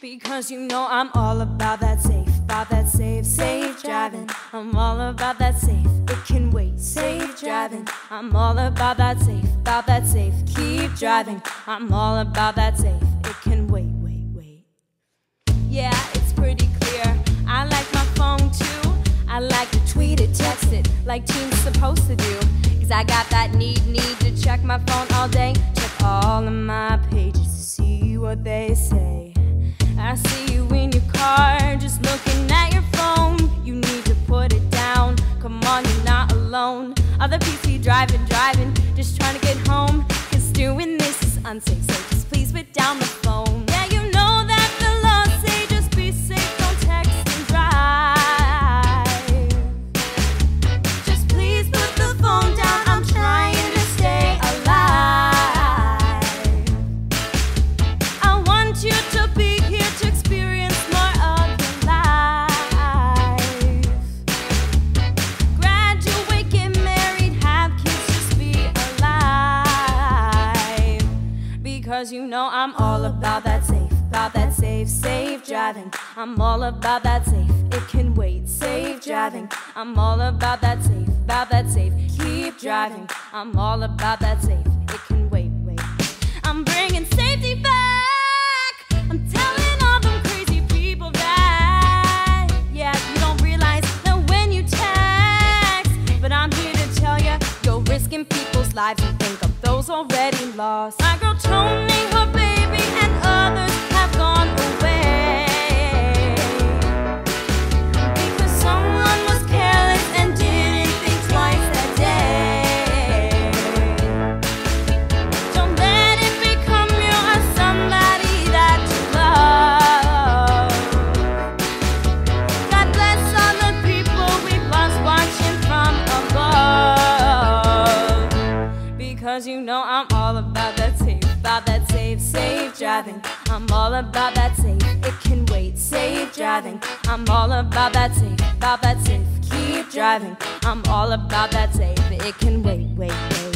Because you know I'm all about that safe, about that safe, safe driving. I'm all about that safe, it can wait, safe driving. I'm all about that safe, about that safe, keep driving. I'm all about that safe, it can wait, wait, wait. Yeah, it's pretty clear. I like my phone too. I like to tweet it, text it, like teens supposed to do. Cause I got that need, need to check my phone all day, I see you in your car, just looking at your phone. You need to put it down. Come on, you're not alone. Other PC driving, driving, just trying to get home. Cause doing this is unsafe, so just please put down the phone. Because you know I'm all about that safe, about that safe, safe driving. I'm all about that safe, it can wait, safe driving. I'm all about that safe, about that safe, keep driving. I'm all about that safe, you're risking people's lives and think of those already lost. My girl Toni, her Because you know I'm all about that safe, about that safe, safe driving. I'm all about that safe, it can wait, safe driving. I'm all about that safe, about that safe, keep driving. I'm all about that safe, it can wait, wait, wait.